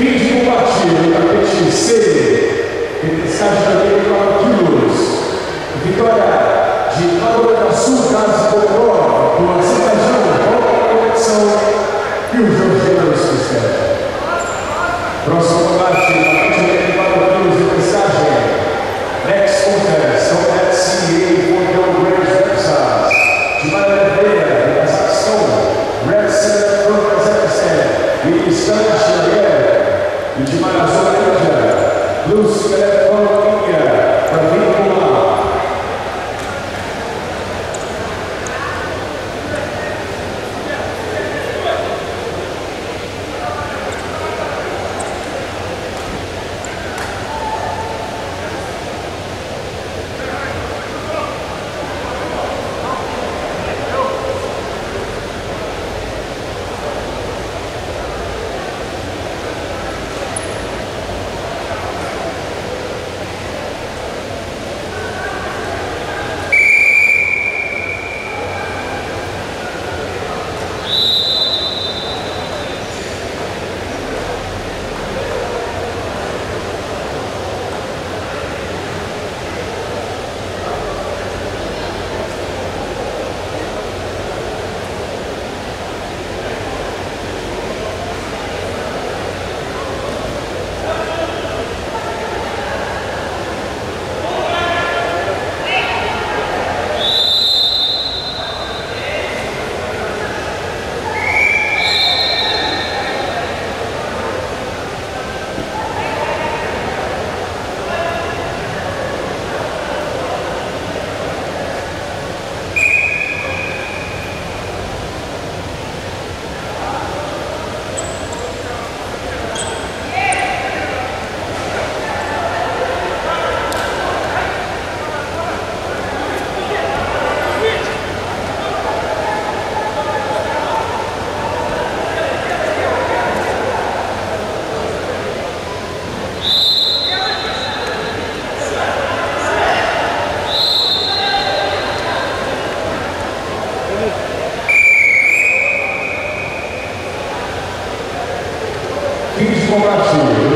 Fim de combate no tapete C, repescagem também 4 quilos. Vitória de Lagoa da Sul, Carlos Bocó, com a Cidadão, Conexão e o Jorge Sucesso. Próximo combate, tapete também 4 quilos, repescagem. Next contest, São FCA Fordão Great Texas. De Maria Veia, Cazaquistão, Red Center from Kazakhstan. E Stanley Xavier, de Marajó Carajá, Fim de combate,